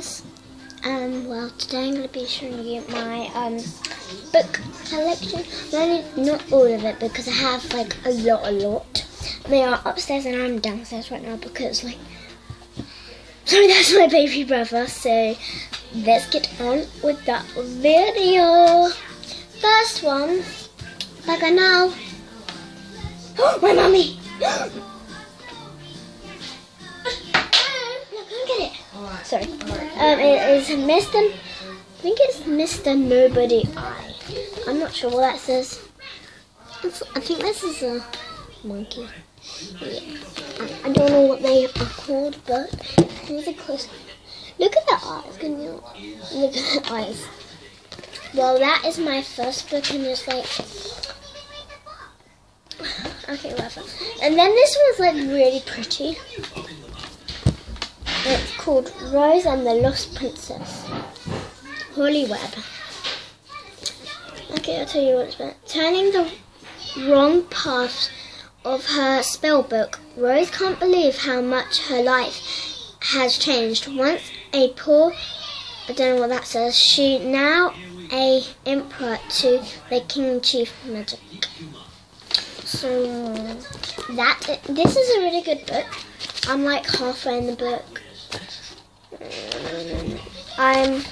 guys. Um, well, today I'm going to be showing you my um, book collection. Only not all of it because I have like a lot, a lot. They are upstairs and I'm downstairs right now because like, sorry, that's my baby brother. So let's get on with that video. First one, like I know. Oh, my mummy! Sorry. Um, it is Mr. I think it's Mr. Nobody Eye. I'm not sure what that says. It's, I think this is a monkey. Yeah. I, I don't know what they are called, but here's a close. Look at the eyes. Can you look at the eyes? Well, that is my first book, and it's like. Okay, whatever. And then this one's like really pretty. It's called Rose and the Lost Princess. Holly Webb. Okay, I'll tell you what it's about. Turning the wrong paths of her spell book, Rose can't believe how much her life has changed. Once a poor, I don't know what that says, she now a emperor to the king chief magic. So that this is a really good book. I'm like halfway in the book. I'm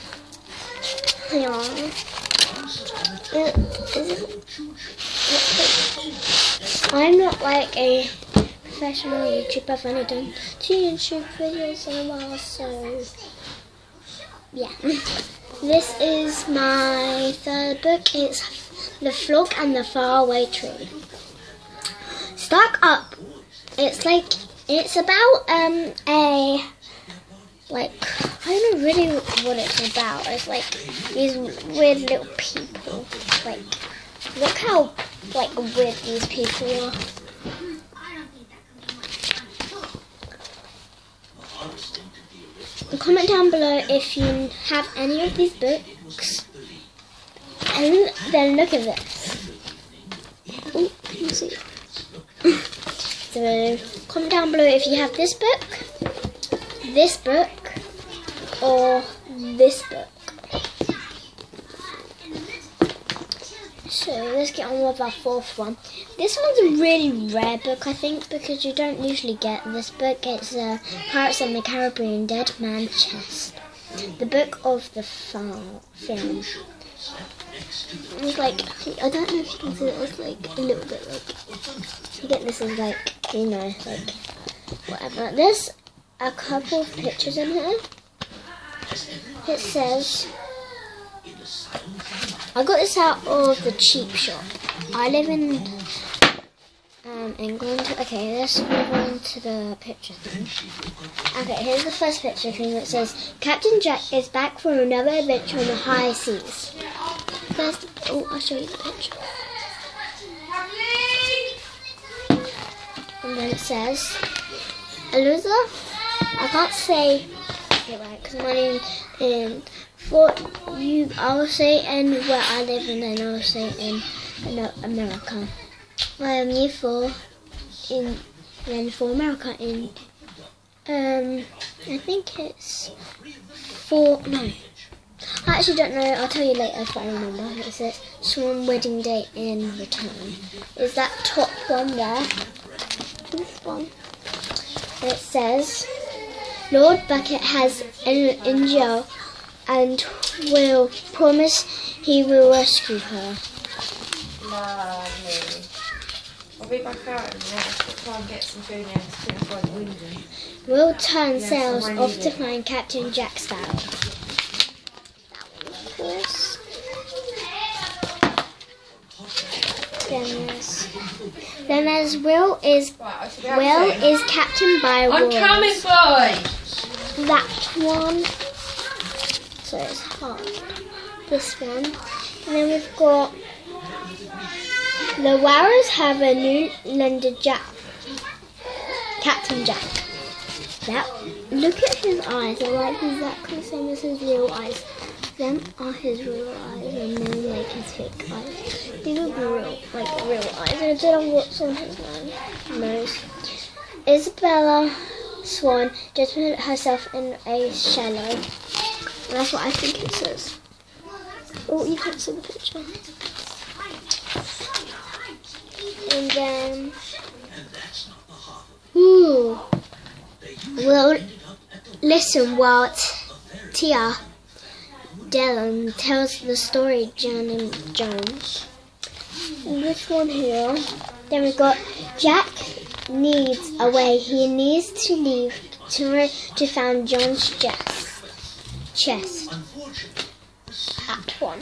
yeah. I'm not like a professional YouTuber. I've only done two YouTube videos in a while, so yeah. This is my third book. It's The Folk and the Faraway Tree. Stuck Up. It's like it's about um a like I don't know really what it's about. It's like these weird little people. Like look how like weird these people are. Comment down below if you have any of these books. And then look at this. Can you see? so comment down below if you have this book, this book, or this book. So let's get on with our fourth one. This one's a really rare book, I think, because you don't usually get this book. It's uh, Pirates of the Caribbean Dead Man Chest. The book of the film. It's like, I don't know if you can see it, it's like a little bit like, you get this as like, you know, like, whatever. There's a couple of pictures in here. It says, I got this out of the cheap shop. I live in um, England. Okay, let's move on to the picture thing. Okay, here's the first picture thing that says, Captain Jack is back for another adventure on the high seas. First, oh, I'll show you the picture. And then it says, Eliza, I can't say it right because my name is for you. I'll say in where I live and then I'll say in, in America. Um, year four in then for America in um I think it's four no. I actually don't know, I'll tell you later if I remember. It says Swan Wedding Day in Return. Is that top one there? This one. It says Lord Beckett has in, in jail and will promise he will rescue her. Lovely. I'll be back out in a minute. Try and get some food now to clean up the window. Will turn sails off to find Captain Jack style. That one, of course. Then there's, then there's Will is Right, I should be able Will is captain by I'm Wolves. coming, boy! That one. So it's hard. This one. And then we've got the Warriors have a new London Jack. Captain Jack. That look at his eyes. They're like exactly the same as his real eyes. Them are his real eyes and then like his fake eyes. These are real like real eyes. I don't know what's on his nose. Isabella Swan just put herself in a shallow That's what I think it says. Oh, you can't see the picture. And then, ooh, well, listen while Tia Dillon tells the story Jan and Jones. This one here. Then we got Jack needs a way. He needs to leave tomorrow to find John's chest. Chest. At one.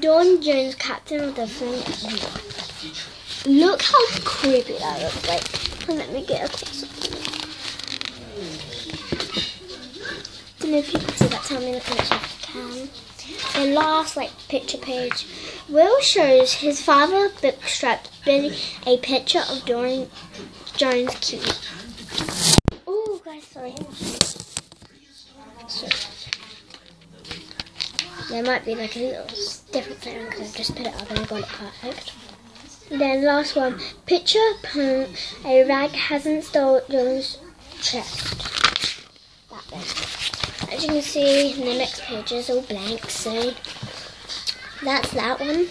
Don Jones, captain of the Flint. Look how creepy that looks like. Let me get a close up. Don't know if you can see that. Tell me in the comments if you can. The last like picture page. Will shows his father bookstrapped Billy a picture of Dorian Jones cutie. Oh guys, sorry. There might be like a little different thing because I've just put it up and I got it perfect. Then last one. Picture pun a rag hasn't stole Jones' chest. As you can see, the next page is all blank, so that's that one.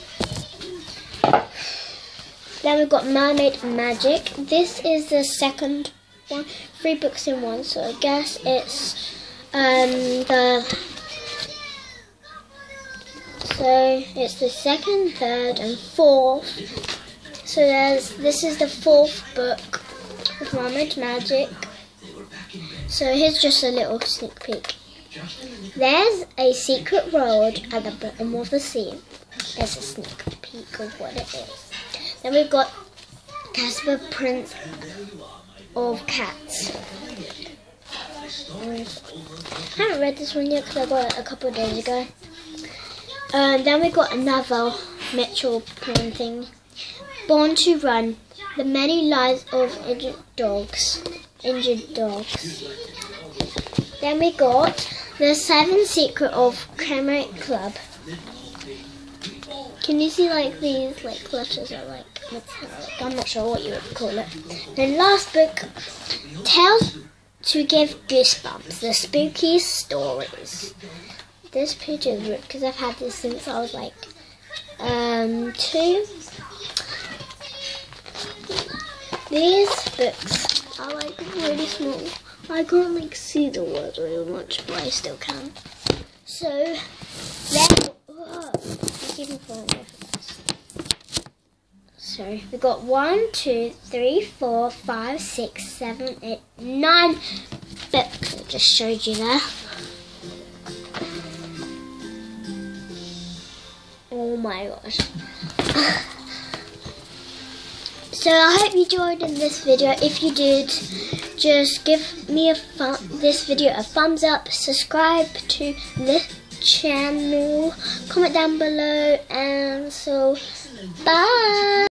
Then we've got Mermaid Magic. This is the second one, three books in one. So I guess it's um, the so it's the second, third, and fourth. So there's this is the fourth book of Mermaid Magic. So here's just a little sneak peek. There's a secret road at the bottom of the sea. There's a sneak peek of what it is. Then we've got Casper Prince of Cats. I haven't read this one yet because I got it a couple of days ago. Um, then we've got another Mitchell thing. Born to Run. The Many Lives of Injured Dogs. Injured Dogs. Then we got The Seven Secret of Kermit Club. Can you see like these like letters are like, like I'm not sure what you would call it. The last book, Tales to Give Goosebumps, the spooky stories. This page is ripped because I've had this since I was like um, two. These books are like really small. I can't like see the words very much, but I still can. So then, whoa, keep falling this. So we got one, two, three, four, five, six, seven, eight, nine books. I just showed you there. Oh my gosh. so I hope you enjoyed in this video. If you did, just give me a this video a thumbs up, subscribe to this channel, comment down below, and so bye.